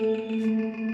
Música